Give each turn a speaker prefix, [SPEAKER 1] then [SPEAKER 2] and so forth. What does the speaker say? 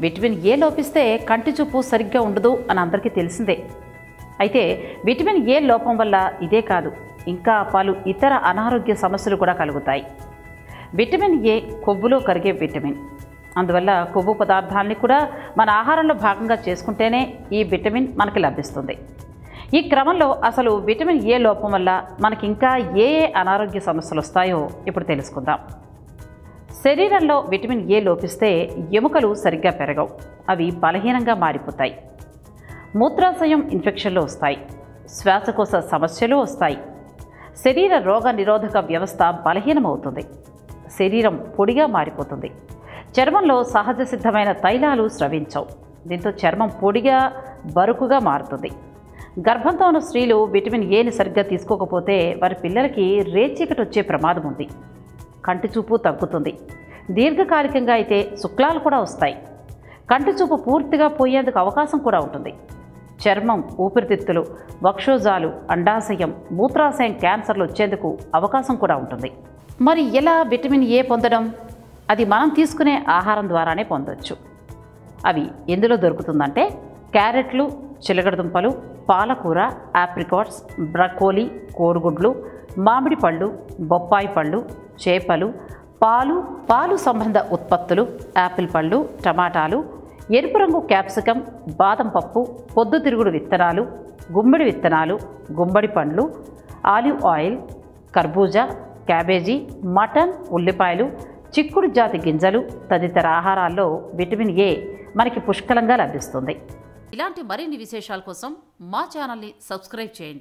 [SPEAKER 1] Vitamin A లోపిస్తే కంటి చూపు సరిగ్గా ఉండదు అని అందరికీ తెలిసిందే. అయితే విటమిన్ ఏ లోపం వల్ల ఇదే కాదు ఇంకా పలు ఇతర అనారోగ్య సమస్యలు కూడా కలుగుతాయి. విటమిన్ ఏ కొవ్వులో కరిగే విటమిన్. అందువల్ల కొవ్వు పదార్థాలని కూడా మన ఆహారంలో భాగంగా చేసుకుంటేనే ఈ విటమిన్ మనకి లభిస్తుంది. ఈ క్రమంలో అసలు విటమిన్ ఏ లోపం వల్ల మనకి ఇంకా ఏ ఏ అనారోగ్య సమస్యలు వస్తాయో ఇప్పుడు తెలుసుకుందాం. శరీరంలో విటమిన్ ఏ లోపిస్తే ఎముకలు సరిగ్గా పెరగవు. అవి బలహీనంగా మారిపోతాయి. మూత్రాశయం ఇన్ఫెక్షన్లు వస్తాయి. శ్వాసకోశ సమస్యలు వస్తాయి. శరీర రోగ నిరోధక వ్యవస్థ బలహీనమవుతుంది. శరీరం పొడిగా మారిపోతుంది. చర్మంలో సహజ సిద్ధమైన తైలాలు స్రవించవు. దీంతో చర్మం పొడిగా బరుకుగా మారుతుంది. గర్భంతో ఉన్న స్త్రీలు విటమిన్ ఏని సరిగ్గా తీసుకోకపోతే వారి పిల్లలకి రేచీకటి వచ్చే ప్రమాదం ఉంది కంటి చూపు తగ్గుతుంది. దీర్ఘకాలికంగా అయితే శుక్లాలు కూడా వస్తాయి. కంటి చూపు పూర్తిగా పోయేందుకు అవకాశం కూడా ఉంటుంది. చర్మం ఊపిరితిత్తులు వక్షోజాలు అండాశయం మూత్రాశయం క్యాన్సర్లు వచ్చేందుకు అవకాశం కూడా ఉంటుంది. మరి ఎలా విటమిన్ ఏ పొందడం? అది మనం తీసుకునే ఆహారం ద్వారానే పొందొచ్చు. అవి ఎందులో దొరుకుతుందంటే క్యారెట్లు చిలగడదుంపలు పాలకూర ఆప్రికాట్స్ బ్రకోలీ కోడిగుడ్లు మామిడి పళ్ళు బొప్పాయి పళ్ళు చేపలు పాలు పాలు సంబంధ ఉత్పత్తులు యాపిల్ పళ్ళు టమాటాలు ఎరుపు రంగు క్యాప్సికం బాదం పప్పు పొద్దుతిరుగుడు విత్తనాలు గుమ్మడి విత్తనాలు గుమ్మడి పండ్లు ఆలివ్ ఆయిల్ కర్బూజా క్యాబేజీ మటన్ ఉల్లిపాయలు చిక్కుడు జాతి గింజలు తదితర ఆహారాల్లో విటమిన్ ఏ మనకి పుష్కలంగా లభిస్తుంది. ఇలాంటి మరిన్ని విశేషాల కోసం మా ఛానల్ని సబ్స్క్రైబ్ చేయండి.